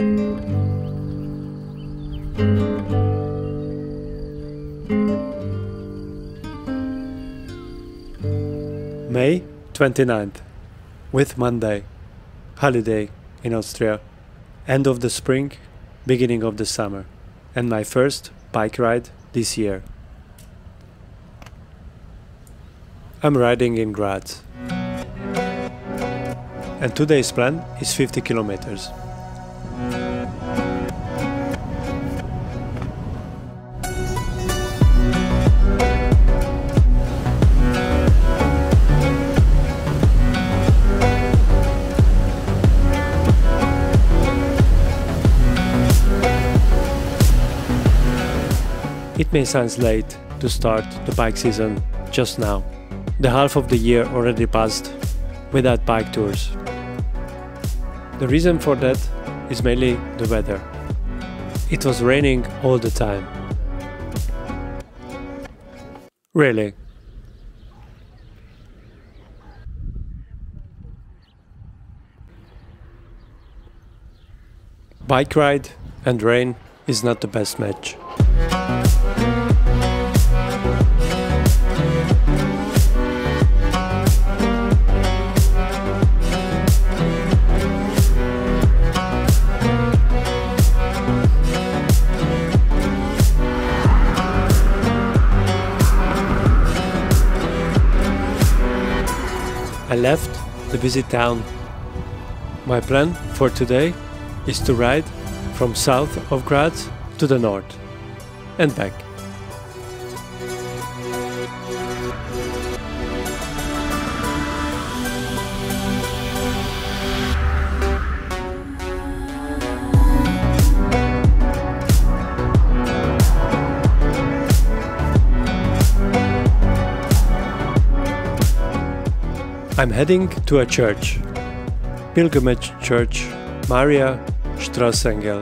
May 29th, Whit Monday, holiday in Austria, end of the spring, beginning of the summer, and my first bike ride this year. I'm riding in Graz. And today's plan is 50 kilometers. It may sound late to start the bike season just now. The half of the year already passed without bike tours. The reason for that is mainly the weather. It was raining all the time. Really. Bike ride and rain is not the best match. I left the busy town. My plan for today is to ride from south of Graz to the north and back. I'm heading to a church, pilgrimage church, Maria Strassengel.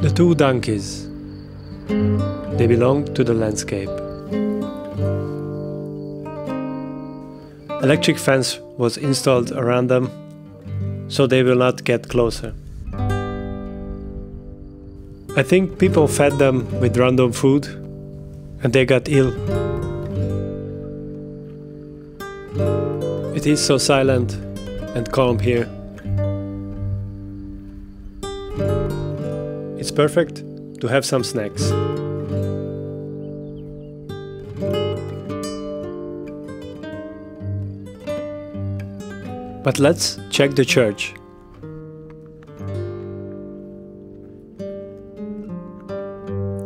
The two donkeys. They belong to the landscape. Electric fence was installed around them so they will not get closer. I think people fed them with random food and they got ill. It is so silent and calm here. It's perfect to have some snacks. But let's check the church.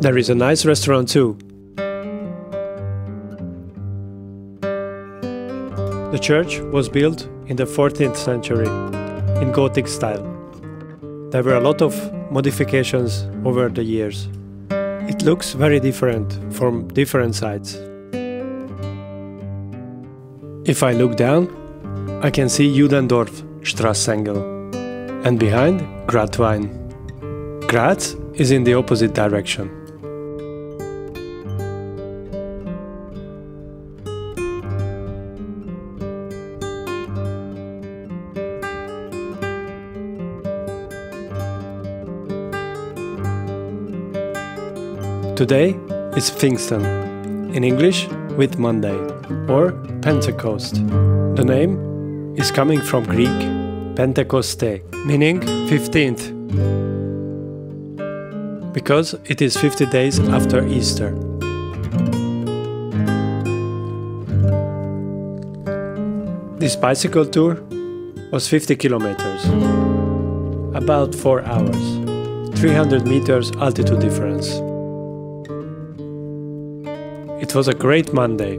There is a nice restaurant too. The church was built in the 14th century in Gothic style. There were a lot of modifications over the years. It looks very different from different sides. If I look down, I can see Judendorf Strassengel and behind Gratwein. Graz is in the opposite direction. Today is Pfingsten, in English Whit Monday, or Pentecost. The name is coming from Greek Pentekoste, meaning 15th, because it is 50 days after Easter. This bicycle tour was 50 kilometers, about 4 hours, 300 meters altitude difference. It was a great Monday.